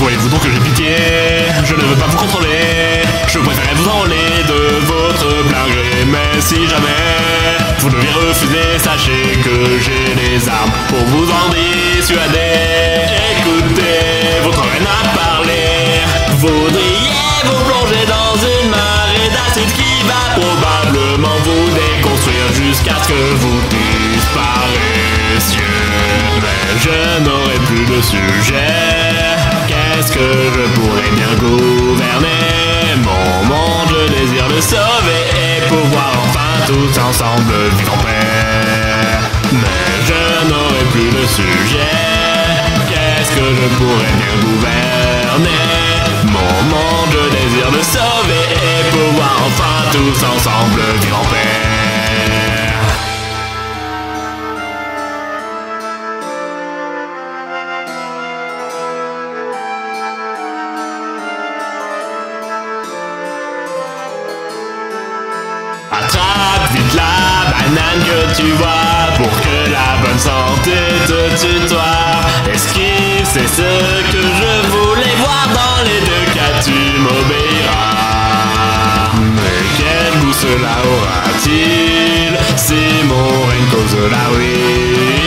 Voyez-vous donc que j'ai pitié Je ne veux pas vous contrôler. Je préférerais vous enrôler de votre plein gré. Mais si jamais vous devez refuser, sachez que j'ai les armes pour vous en dissuader. Écoutez, votre reine a parlé. Voudriez vous plonger dans une marée d'acide qui va probablement vous déconstruire jusqu'à ce que vous disparaissiez. Mais je n'aurai plus de sujet. Je pourrais bien gouverner Mon monde, je désire le sauver et pouvoir enfin tous ensemble vivre en paix. Mais je n'aurai plus de sujet. Qu'est-ce que je pourrais bien gouverner? Mon monde, je désire le sauver et pouvoir enfin tous ensemble vivre en paix. Attrape vite la banane que tu vois pour que la bonne santé te tutoie. Esquive, c'est ce que je voulais voir dans les deux cas, tu m'obéiras. Mais quel goût cela aura-t-il? Si mon règne cause la ruine